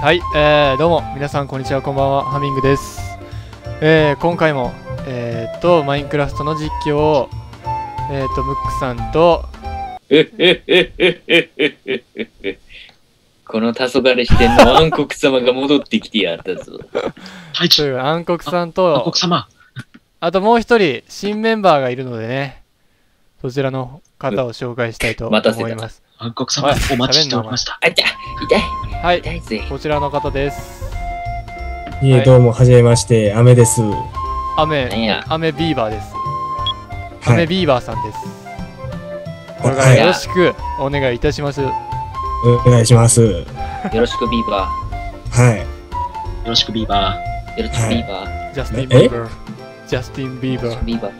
はい、えー、どうも皆さんこんにちはこんばんはハミングです、えー、今回もえー、っとマインクラフトの実況をえー、っとムックさんと この黄昏してんの 暗黒様が戻ってきてやったぞ。はい。という暗黒さんと暗黒様。あともう一人新メンバーがいるのでねそちらの方を紹介したいと思います、暗黒様お待ちしておりました。あ痛い痛いはい。こちらの方ですいえ、はいどうも、はじめまして、アメです。雨雨ビーバーですはい。雨ビーバーさんですこれかはいらよろしくお願いいたしますお願いします。よろしくビーバはい。よろしくビーバー。よろしくビーバー。ジャスティン・え？ビーバージャスティン・ビーバービーバー。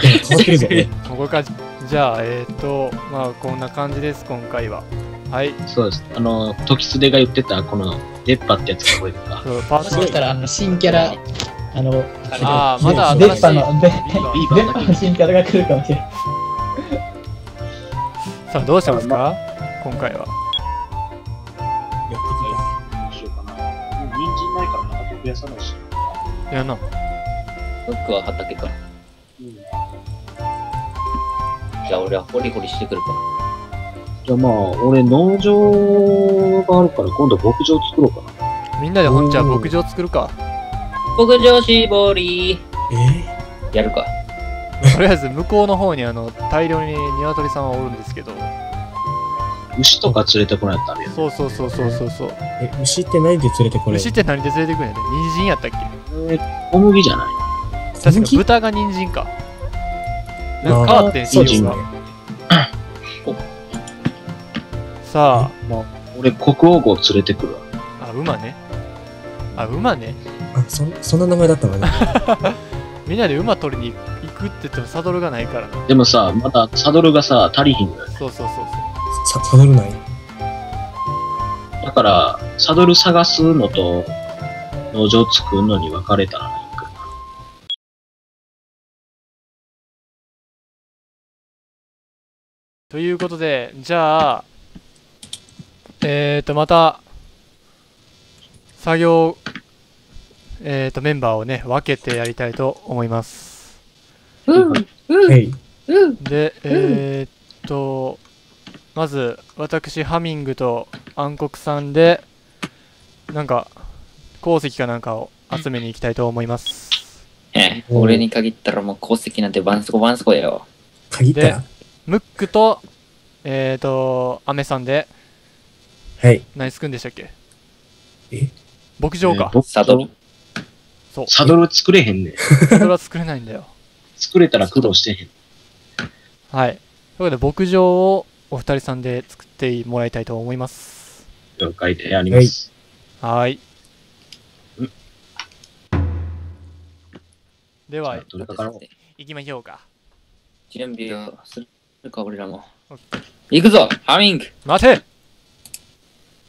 変わってるぞね。ここかじゃあえっ、ー、とまあこんな感じです今回ははいー。そうです。あの、時すでが言ってた、この、出っ歯ってやつが覚えてるか？そうパーもしかしたら、あの、新キャラ、あの、あーまだ新しい電波の、でビーバービーバー電波の新キャラが来るかもしれない。さあどうしますか？今回はやってどうしようかな。人参ないから畑増やさないし。いやな僕は畑か。じゃあ俺はホリホリしてくるか。じゃあまあ、俺農場があるから、今度牧場作ろうかな。みんなで本ちゃん。牧場作るか。牧場絞り。きた。やるか。とりあえず向こうの方にあの大量に鶏さんはおるんですけど。牛とか連れてこないとダメよ。そうそうそうそうそうそう。ええ、牛って何で連れてこれ？牛って何で連れてくんやね。人参やったっけ？えー小麦じゃない。確か豚が人参か。なんか変わってんそうですね仕様が。さまあ、俺、国王号連れてくるわ。ああ馬ねあ馬ねあ、そんそんな名前だったのね。みんなで馬取りに行くって言ってもサドルがないからなでもさ、まだサドルがさ、足りひんのよね。そうそうそうさ、サドルない？だから、サドル探すのと、農場作るのに分かれたらいいかな。ということでじゃあえーとまた作業えーとメンバーをね分けてやりたいと思います。うんはい。うん。でえーっとまず私ハミングと暗黒さんでなんか鉱石かなんかを集めに行きたいと思います。え俺に限ったらもう鉱石なんてバンスコバンスコよ。で限ったら？ムックとえーっとアメさんではい。何すくんでしたっけ？え？牧場か、えーサドル。そう。サドル作れへんねん。サドルは作れないんだよ。作れたら苦労してへん。はい。ということで牧場をお二人さんで作ってもらいたいと思います。了解であります。はーい。うん。ではどれかから？行きましょうか。準備をするか、俺らも。行くぞハミング。待て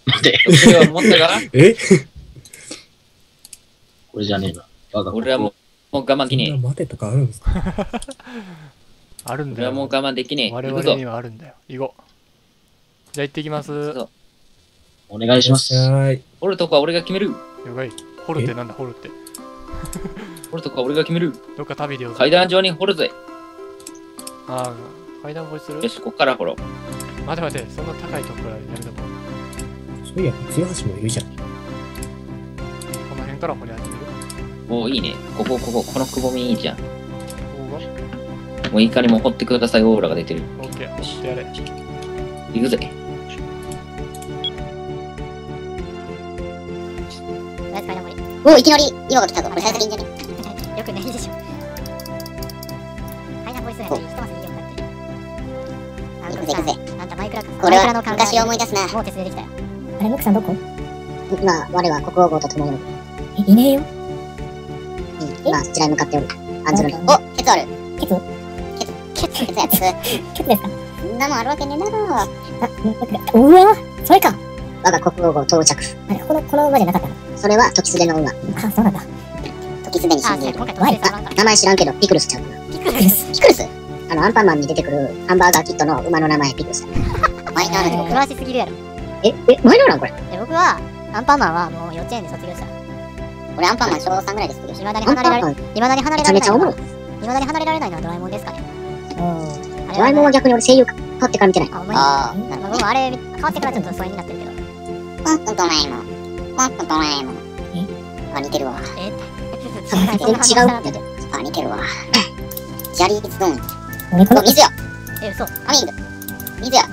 待て、それは持ったかえ？これじゃねえな。我が俺はもうもう我慢そんなできね待てとかあるんですか？え。あるんだよ俺はもう我慢できねえ。我行くぞ々にはあるんだよ行こうじゃあ行ってきますお願いします。はい。掘るとこは俺が決める。解掘るってなんだ？掘るって 掘るとこは俺が決める。どっか旅でよ階段状に掘るぜ。ああ階段掘りする？よし、こっから掘ろう。待て待てそんな高いとこからやめとこうそういや、綱橋もいるじゃん。この辺から掘り始めるおお、いいね。ここ、ここ、このくぼみいいじゃん。ここがもういかにも掘ってくださいオーラが出てる。オッケー掘ってやれ行くぜ。おいきなり岩が来たぞ。これ最先いいんじゃね？よくないでしょ。階段ボイスやね、ひとまずいいよだって。あ行くぜ行くぜ。あんたマイクラこれは昔を思い出すな。もう鉄でできたよ。あれ、ムックさんどこ？今、我は国王号と共におる。いねえよ。うん今、そちらに向かっておる。案ずるな。おケツある。ケツ？ケツ、ケツやつ。ケツですか？そんなもんあるわけねえだろ。あ、うわそれか我が国王号到着。あれ、この、この馬じゃなかったの？それは時すでの馬。あ、そうなんだ。時すでに死んでいる。今回ワイル名前知らんけど、ピクルスちゃうかな。ピクルス？ピクルスあの、アンパンマンに出てくるハンバーガーキットの馬の名前、ピクルスだ。マイナーな詳しすぎるやろ。え、え、マイナーなんこれ？で僕は、アンパンマンはもう幼稚園で卒業した。俺アンパンマン小3ぐらいですけど。未だに離れられ、ンマン未だに離れめちゃめちゃおもろい。未だに離れられないのはドラえもんですかね。うん。ドラえもんは逆に俺声優変わってから見てない。あ、お前。あまあ、僕もあれ、変わってからちょっと疎遠になってるけど。ポンポンドラえ？もん。ポンポンドラえもん。あ、似てるわ。え全然違うって。あ、似てるわ。ジャリーズドン。俺このお、水や。え、嘘。カミング。水や。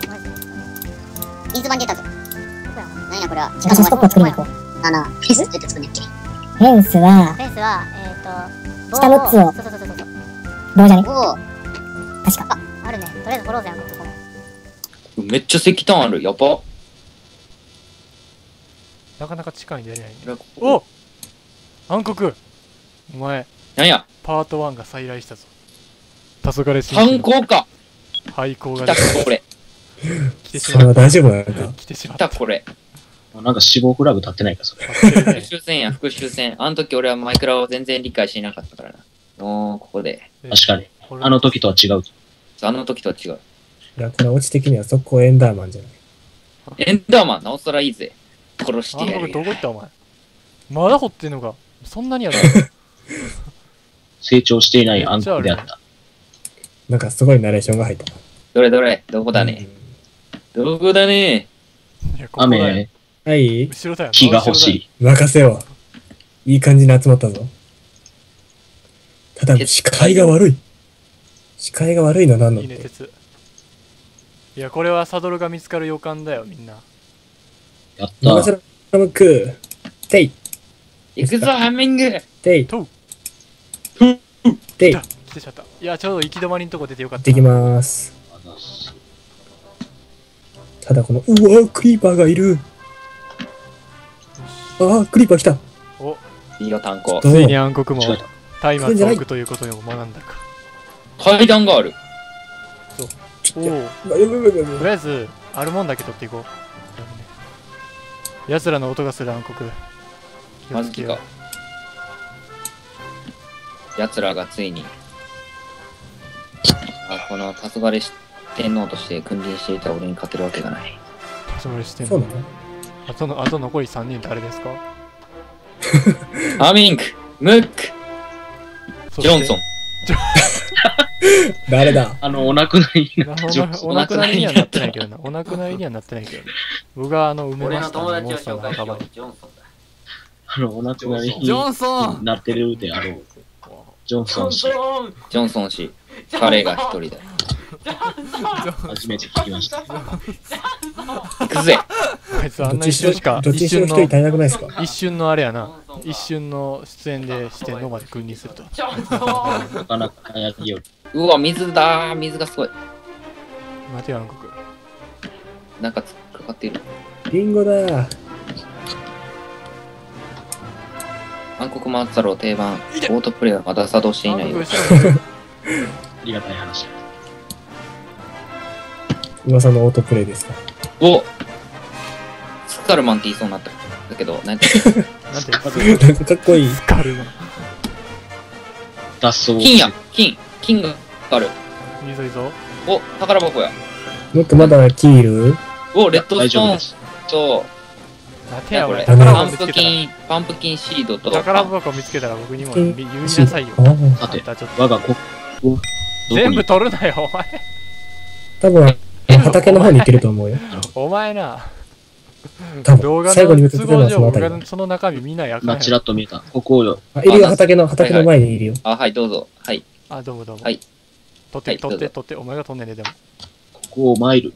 水版出たぞ。何やこれは。私ストップを作りに行こう。あの、フェスって作んねんっけ。フェンスは、フェンスは、えっ、と、下6つを、そうそうそうそうそう。棒じゃね？おお。確か。あるね。とりあえず掘ろうぜ、ここも。めっちゃ石炭ある。やば。なかなか近いんでやれないお暗黒お前なんや？パート1が再来したぞ黄昏新炭鉱か廃校来たが出てこれ来てしまっそれは大丈夫なのか？た来てしまった来たこれなんか死亡フラグ立ってないか、それ。復讐戦や復讐戦。あの時俺はマイクラを全然理解していなかったからな。もうここで。確かに。あの時とは違う。あの時とは違う。いや、これオチ的には速攻エンダーマンじゃない。エンダーマンなおさらいいぜ。殺してやるよ。どこ行ったお前？まだ掘ってんのか？そんなにやる 成長していない暗黒であった。なんかすごいナレーションが入った。どれどれ？どこだね？どこだね？いやここだよ。雨、はい、後ろだよ木が欲しい。任せよう。いい感じに集まったぞ。ただ、視界が悪い。視界が悪いのは何ないいのって。ね鉄いやこれはサドルが見つかる予感だよみんなやっ任せた。ろ、ムック。てい、行くぞハミングてい、とうてい。来た来てしまったいやちょうど行き止まりのとこ出てよかったできまーす。ただこの、うわークリーパーがいる。あー、クリーパー来た。お。いいよ炭鉱。ついに暗黒も松明を置くということを学んだか。階段がある。おおうわうわうわうわとりあえずあるもんだけ取っていこう。奴らの音がする暗黒。気をつけよマジか奴らがついにあこの黄昏し天皇として君臨していた俺に勝てるわけがない。うつもりしてんのそうなの？あとのあと残り3人誰ですか？アミンク、ムック、そジョンソン。誰だ？あの、お亡くなりになお亡くなりにはなってないけどな。お亡くなりにはなってないけどね。僕があの、埋め俺のましたね、友達をモンスターの仲間に紹介しよう。。ジョンソンだ。あの、お亡くなりジョンソンになってるであろう。ジョンソン氏、ジョンソン氏、彼が一人だ。初めて聞きました。行くぜ。あいつあんな一瞬しか、どっち一瞬のにしろ一人足、りなくないですか？一瞬のあれやな。一瞬の出演で四天王まで君臨すると。なかなかやりよる。うわ、水だ水がすごい。待てよ、暗黒。なんか突っかかっている。リンゴだ暗黒マンサロー定番。オートプレイはまだ作動していない ありがたい話。噂のオートプレイですか？おスカルマンって言いそうになった。だけど、なんてなんて、なんかかっこいい。スカルな。脱走。金や金金がある。いいぞいいぞ。お、宝箱や。もっとまだキール？お、レッド大ストーン。と、待てや、俺。これ、パンプ宝箱見つけたら。キン、パンプキンシードと、宝箱見つけたら僕にもうん言いなさいよ。ああさてあん、たちょっと我が国をどこ全部に取るなよ、お前。多分、畑の方に行ってると思うよ。お前な。多分、動画最後にの見せてくれるのはそのあたりがその中身見ないやかん今やちらっと見えた。ここよ。あ、いるよ、畑の、畑の前にいるよ。あ、はい、どうぞ。はい。あ、どうもどうも。はい。取って、取って、取って。お前が取んねんね、でも。ここを参る。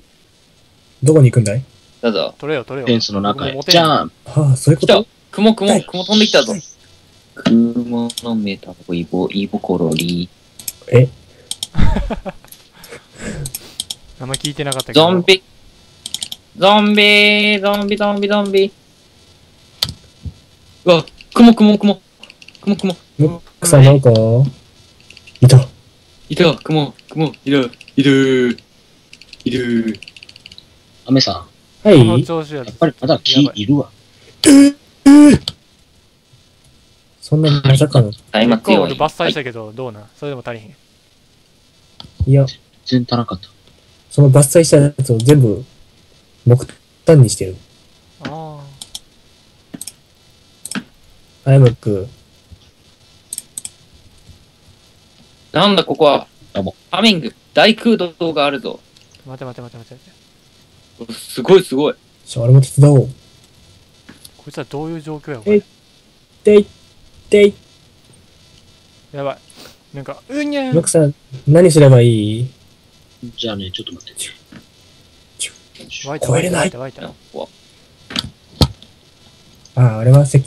どこに行くんだい？どうぞ。取れよ、取れよ。フェンスの中へじゃんああ、そういうこと？雲、雲、はい雲飛んできたぞ。雲のメタボイボ、イボコロリえ？あんま聞いてなかったけど。ゾンビゾンビゾンビ、ゾンビ、ゾンビ。うわ、雲、雲、雲。雲、雲。ムックさんなんか、いた。いた、雲、雲、いる、いる、いる。アメさん、はこのい調子ややっぱりまだ木いるわ。そんなにまさかの。タイマ強い。結構俺伐採しはいたけど、どうなん？それでも足りへん。いや、全然足らなかった。その伐採したやつを全部、木炭にしてる。ああ。はい、ムック。なんだここは。ハミング、大空洞があるぞ。待て待て待て待て待て。すごいすごい。じゃあ俺も手伝おう。こいつはどういう状況やこれえ。でい、でい。やばい。なんか、うんにゃんムックさん、何すればいい？じゃあね、ちょっと待って。湧いた超えれない。ああ、あれはせ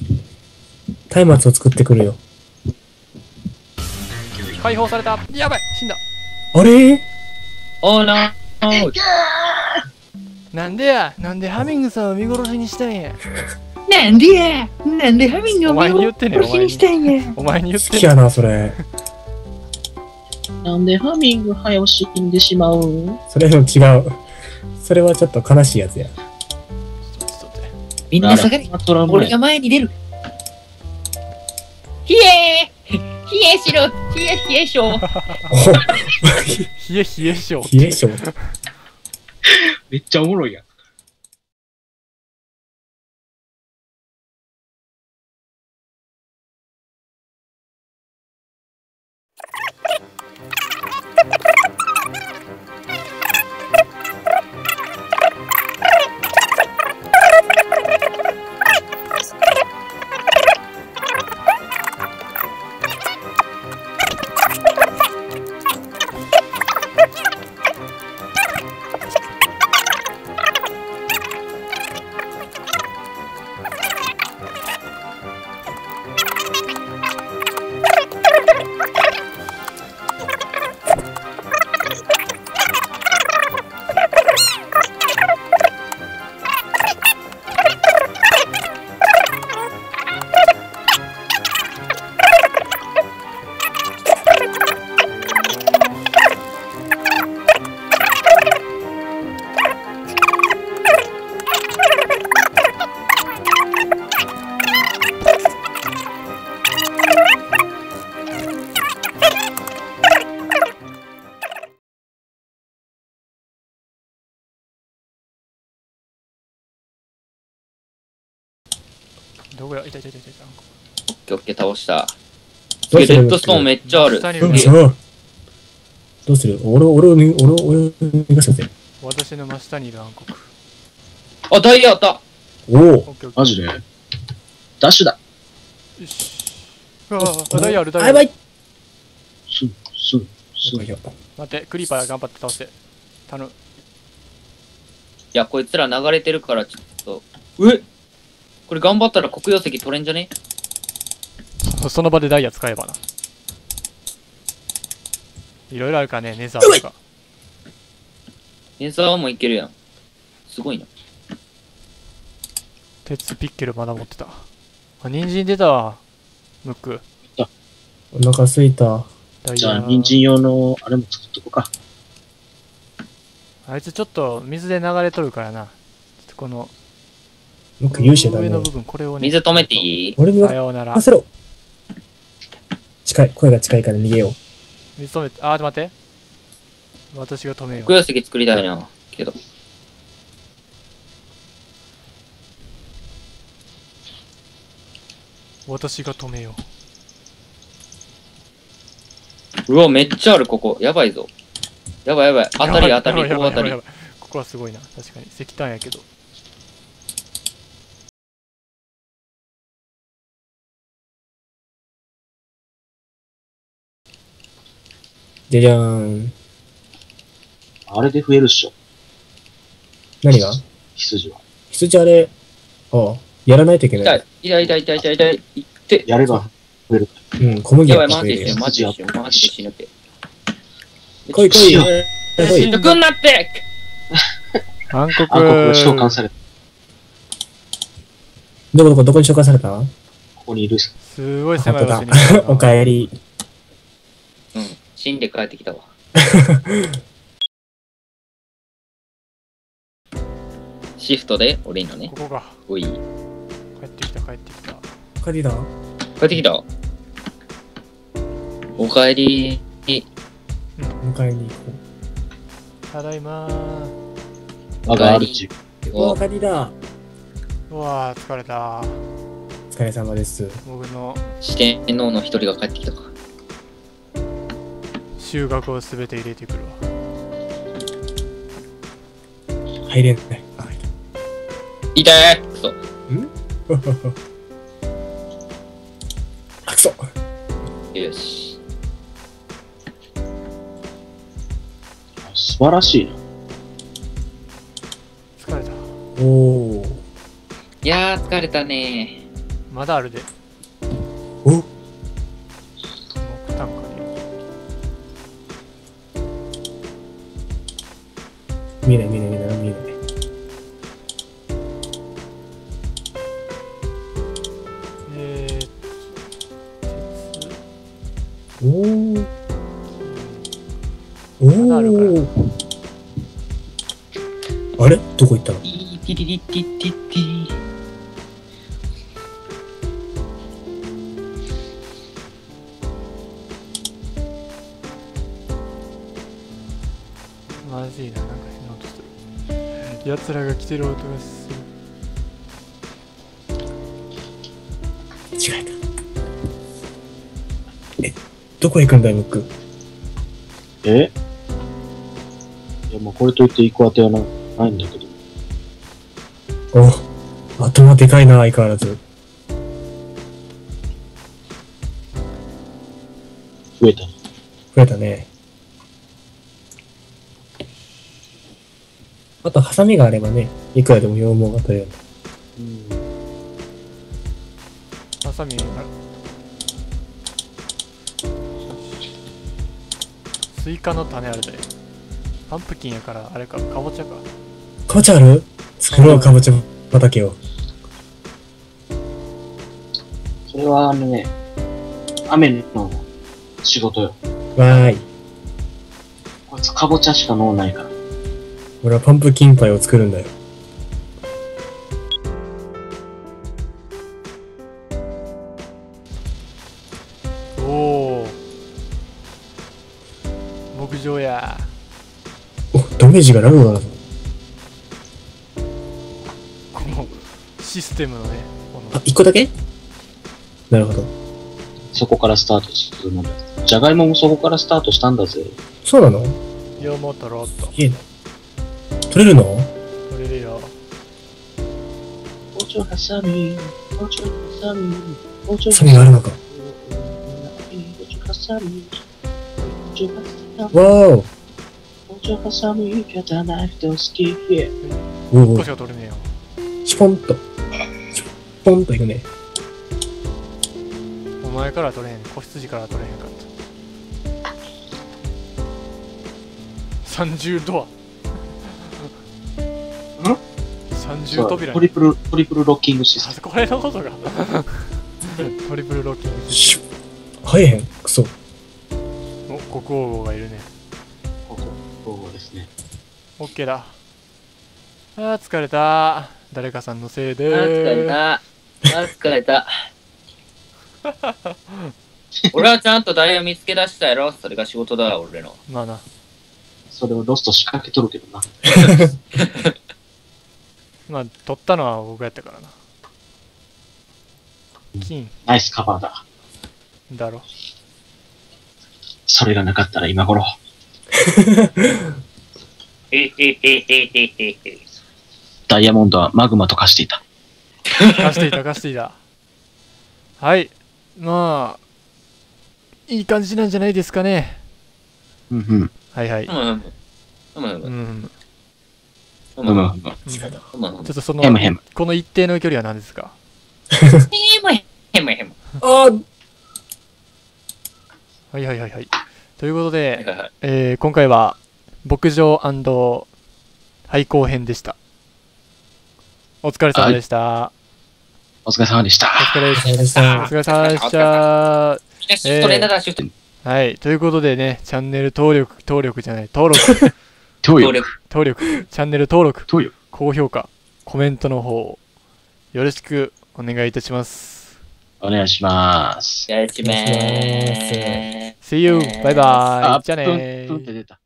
松明を作ってくるよ。た解放された。やばい死んだ。あれ？おーなー。なんでや？なんでハミングさんを見殺しにしたんや？なんでや？なんでハミングお前に言ってねお前にんや？お前に言って好きやな、それ。なんでハミング早死んでしまう？んそれは違う。それはちょっと悲しいやつや。ちょっと待ってみんな下がれ。トラウマや俺が前に出る。ひえーひえしろひえひえしょお冷え冷え性冷え性。めっちゃおもろいやん。どこやいたいたいたいたオッケーオッケー倒した。どうする？レッドストーンめっちゃある。下にどうすすげ。えるどうする？俺を、俺を、俺を、俺を逃がせて。私の真下にいる暗黒。あ、ダイヤあっ。たおお。オッケーオッケー。マジで？ダッシュだ。よし。うわあダイヤあるダイあ、やばい。すぐ、すぐ、すぐ。待ってクリーパー頑張って倒して頼む。いや、こいつら流れてるからちょっと。え？これ頑張ったら黒曜石取れんじゃね？その場でダイヤ使えばないろいろあるからねネザーとかネザーもいけるやん。すごいな。鉄ピッケルまだ持ってたあ人参出たわムックお腹すいた。ダイヤじゃあ、人参用のあれも作っとこうか。あいつちょっと水で流れとるからなちょっとこのもう一回勇者だね水止めていい？俺にさようなら任せろ近い、声が近いから逃げよう。水止めてあー待って私が止めよう黒曜石作りたいな。けど。私が止めようわ、めっちゃある、ここ。やばいぞ。やばいやばい。う当たり当たり、ここ当たりここはすごいな確かに石炭やけどじゃじゃーん。あれで増えるっしょ。何が？羊は。羊あれ、ああ、やらないといけ痛。ないい。痛い痛い痛い痛い痛い。痛いって。やれば増える。うん、小麦やばい、は食えるよマジで死ぬ、マジで死ぬ、マジで死ぬって。来い来い。よ来い。得になって 暗黒暗黒が召喚された。どこどこ、どこに紹介された？ここにいる。すごいい場所当だに。おかえり。うん。死んで帰ってきたわ。シフトで降りんのねこ。こがおい。帰ってきた帰ってきた帰ってきた？帰ってきたおかえり。迎えに行こただいまー我が主。う。お帰りだ。うわー疲れた疲れ様です。僕の四天王の一人が帰ってきたか。収穫をすべて入れてくるわ。入れない。あ痛いくそ。あくそ よし。素晴らしいな。疲れた。おお。いやー、疲れたねまだあるで。お木見えない見えない見えない見えない。えー、鉄、おお。まだあるかおお。あれ？どこ行ったの？ティティティティティな、なんか変な音する。奴らが来てる音がする。違えた。え、どこ行くんだい、ムック。え？いや、もうこれといって行く当てはなないんだけど。お頭でかいな、相変わらず。増えたな。増えたね。あと、ハサミがあればね、いくらでも羊毛が取れる。うん。ハサミ、あれスイカの種あるで。パンプキンやから、あれか、かぼちゃか。かぼちゃある？作ろう、かぼちゃ畑を。それはあのね、雨の仕事よ。わーい。こいつかぼちゃしか脳ないから。俺はパンプキンパイを作るんだよ。おお。牧場や。お、ダメージがラグがあるぞ。このシステムのね、こあの、一個だけ？なるほど。そこからスタートするなんだ。じゃがいももそこからスタートしたんだぜ。そうなの？よもとろっと。いいな。取れるの？取れるよ。包丁ハサミ、包丁ハサミ、包丁ハサミがあるのか。包丁ハサミ、包丁ハサミ、わー包丁ハサミ、刀ナイフと好き。お。おおここし。か取れねえよ。シュポンと。シュポンといくね。お前からは取れへん。子羊からは取れへんかった。30ドア。三重扉トリプル、トリプルロッキングシステあこれのことが トリプルロッキングシュッ。生えへん？くそ。お国王号がいるねム。ここ、ここですね。オッケーだあー疲れた誰かさんのせいであー、疲れた。あー、疲れた。俺はちゃんとダイヤ見つけ出したやろ？それが仕事だ、俺の。まあなそれをロスト仕掛けとるけどな。まあ取ったのは僕やったからな金ナイスカバーだ。だろそれがなかったら今頃。へへへへへへへ。ダイヤモンドはマグマと化していた。貸していた貸していたはいまあいい感じなんじゃないですかねうんうん。はいはいうんちうん。ょっとその。この一定の距離は何ですか？へむへむへむ。あーはいはいはいはいということで、はいはいはい。えー今回は牧場廃校編でしたお疲れ様でした、お疲れ様でした。お疲れ様でしおた。疲れ様でしたシフト連打だ、シフト。はいということでねチャンネル登録登録じゃない登録登録。登録チャンネル登録登録。高評価コメントの方よろしくお願いいたしますお願いします。やっちまーす。See you! バイバイじゃあねー。